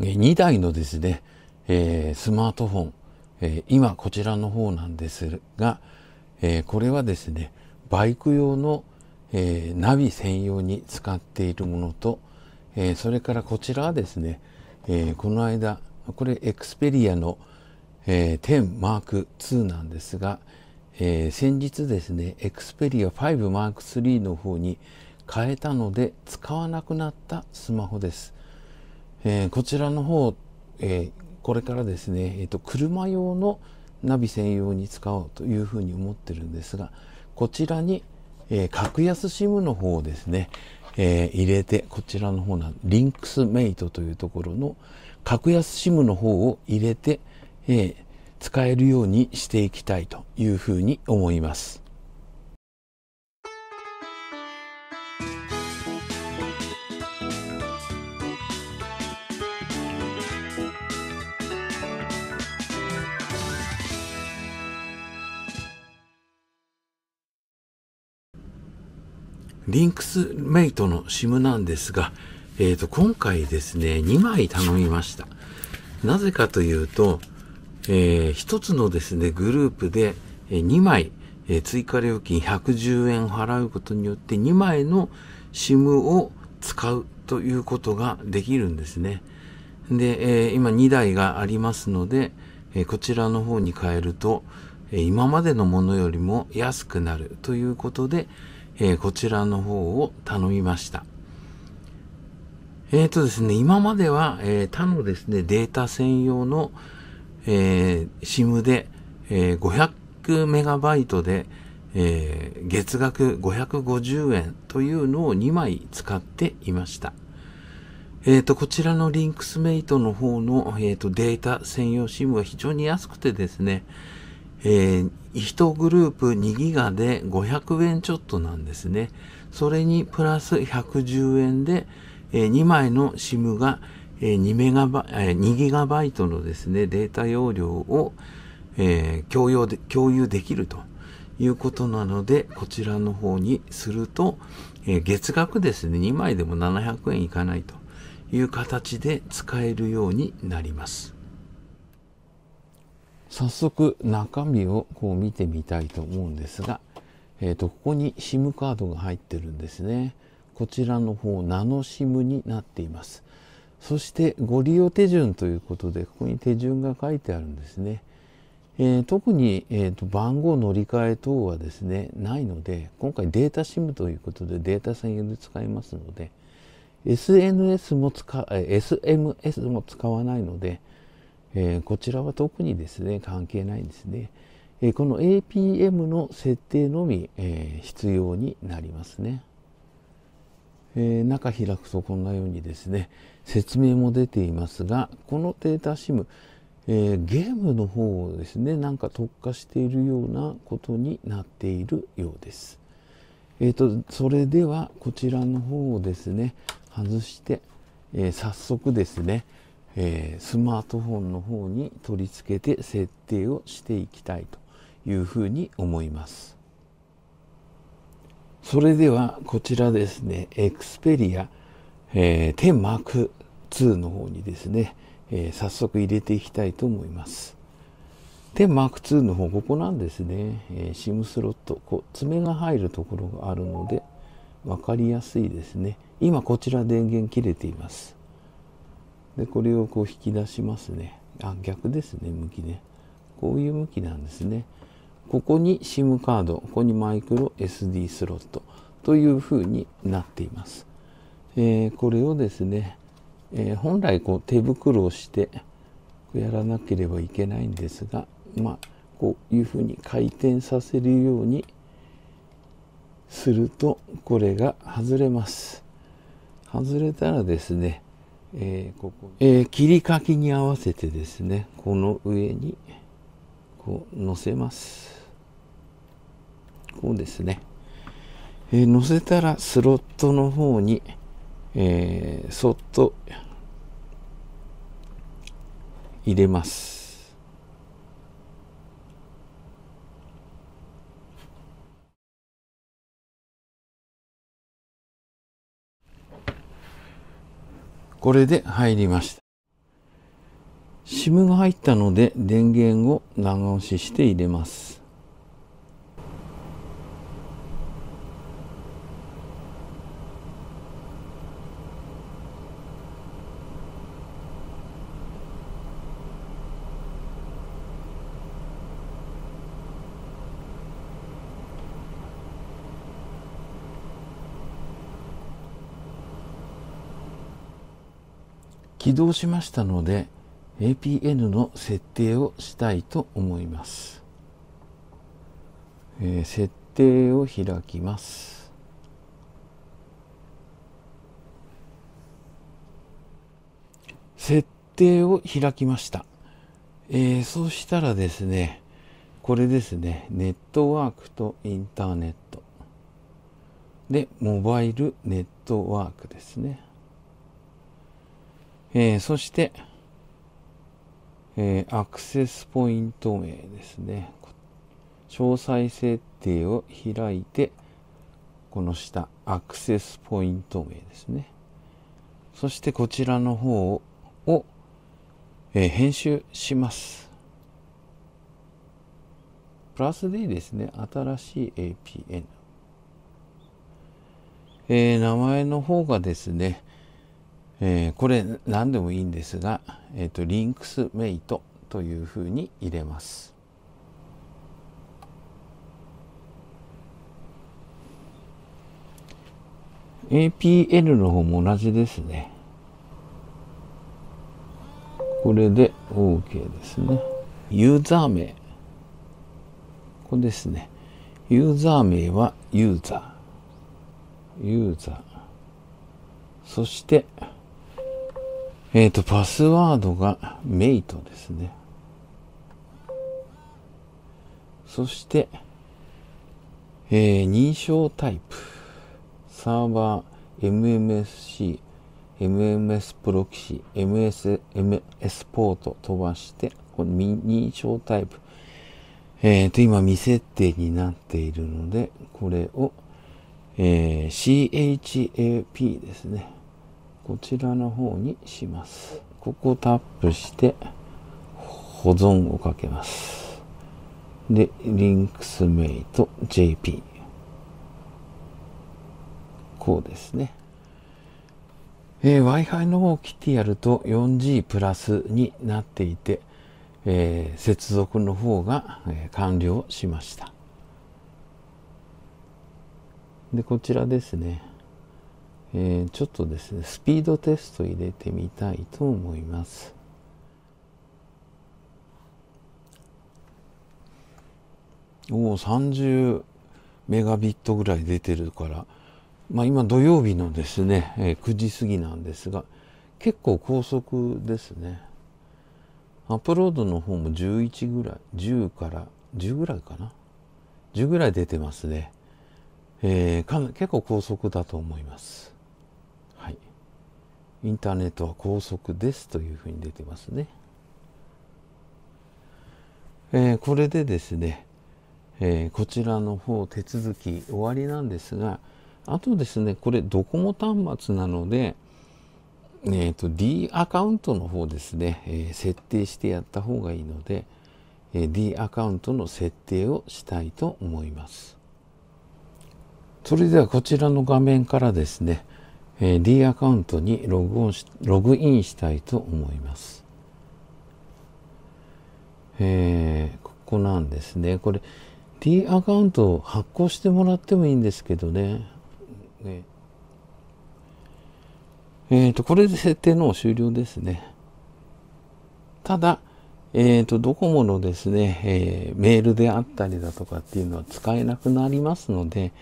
2台のですね、えー、スマートフォン、えー、今こちらの方なんですが、えー、これはですねバイク用の、えナビ専用に使っているものと、えそれからこちらはですね、えこの間これエクスペリアの、え10マーク2なんですが、え先日ですねエクスペリア5マーク3の方に変えたので使わなくなったスマホです。えー、こちらの方、えー、これからですね、えーと、車用のナビ専用に使おうというふうに思ってるんですがこちらに、えー、格安 SIM の方をですね、え、入れてこちらの方なリンクスメイトというところの格安 SIM の方を入れて、え、使えるようにしていきたいというふうに思います。リンクスメイトの SIM なんですが、えー、と今回ですね、2枚頼みました。なぜかというと、えー、1つのですね、グループで2枚、えー、追加料金110円払うことによって2枚の SIM を使うということができるんですね。で、えー、今2台がありますので、えこちらの方に変えると、え今までのものよりも安くなるということで、えー、こちらの方を頼みました。えっ、ー、とですね、今までは、えー、他のですね、データ専用の、えー、SIM で、えー、500メガバイトで、えー、月額550円というのを2枚使っていました。えっ、ー、と、こちらのリンクスメイトの方の、え、ー、と、データ専用 SIM は非常に安くてですね、えー、1グループ2ギガで500円ちょっとなんですね。それにプラス110円で、えー、2枚の SIM が、えー、2, ギガバイトのですね、データ容量を、えー、共用で共有できるということなので、こちらの方にすると、えー、月額ですね、2枚でも700円いかないという形で使えるようになります。早速中身をこう見てみたいと思うんですが、えー、とここに SIM カードが入ってるんですね。こちらの方ナノ SIM になっています。そしてご利用手順ということでここに手順が書いてあるんですね、えー、特に、えーと、番号乗り換え等はですねないので今回データ SIM ということでデータ専用で使いますので SNS も使 SMS も使わないのでえー、こちらは特にですね関係ないんですね、えー、この APM の設定のみ、えー、必要になりますね、え中開くとこんなようにですね説明も出ていますがこのデータ SIM え、ゲームの方をですねなんか特化しているようなことになっているようです。えーと、それではこちらの方をですね外して、えー、早速ですね、えー、スマートフォンの方に取り付けて設定をしていきたいというふうに思います。それではこちらですね、エクスペリア、えー、10 Mark II の方にですね、えー、早速入れていきたいと思います。10 Mark II の方、ここなんですね、えー、SIM スロット、こう爪が入るところがあるので分かりやすいですね。今こちら電源切れています。でこれをこう引き出しますね。あ逆ですね向きね。こういう向きなんですね。ここに SIM カードここにマイクロ SD スロットというふうになっています、えー、これをですね、えー、本来こう手袋をしてやらなければいけないんですがまあこういうふうに回転させるようにするとこれが外れます。外れたらですねえー、ここ、えー、切り欠きに合わせてですねこの上にこう乗せます。こうですね、えー、乗せたらスロットの方に、えー、そっと入れます。これで入りました。SIM が入ったので電源を長押しして入れます。起動しましたので APN の設定をしたいと思います、えー、設定を開きます。設定を開きました、えー、そうしたらですねこれですねネットワークとインターネット。でモバイルネットワークですね。えー、そして、えー、アクセスポイント名ですね。詳細設定を開いて、この下、アクセスポイント名ですね。そしてこちらの方を、えー、編集します。プラスでですね、新しい APN。えー、名前の方がですね、えー、これ何でもいいんですが、えーと、リンクスメイトというふうに入れます。APL の方も同じですね。これで OK ですね。ユーザー名。これですね。ユーザー名はユーザー。ユーザー。そして、えっ、ー、と、パスワードがメイトですね。そして、えー、認証タイプ。サーバー MMSC、MMS プロキシ、MS、MS ポート飛ばして、この認証タイプ。えっ、ー、と、今未設定になっているので、これを、えー、CHAP ですね。こちらの方にします。ここをタップして保存をかけます。で、リンクスメイト JP。こうですね。えー、Wi-Fi の方を切ってやると 4G プラスになっていて、えー、接続の方が、えー、完了しました。で、こちらですね。えー、ちょっとですね、スピードテスト入れてみたいと思います。おお、30メガビットぐらい出てるから、まあ今土曜日のですね、えー、9時過ぎなんですが、結構高速ですね。アップロードの方も11ぐらい、10から10ぐらいかな。10ぐらい出てますね。えー、か結構高速だと思います。インターネットは高速ですというふうに出てますね。えー、これでですね、えー、こちらの方手続き終わりなんですが、あとですね、これドコモ端末なので、えーと、D アカウントの方ですね、えー、設定してやった方がいいので、え、D アカウントの設定をしたいと思います。それではこちらの画面からですね、え、D アカウントにログオンしログインしたいと思います。えー、ここなんですね。これ D アカウントを発行してもらってもいいんですけどね。ねえっ、ー、と、これで設定の終了ですね。ただ、えっ、ー、と、ドコモのですね、えー、メールであったりだとかっていうのは使えなくなりますので、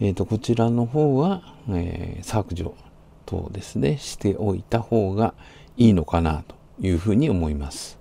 えっ、ー、と、こちらの方は、えー、削除等ですね、しておいた方がいいのかなというふうに思います。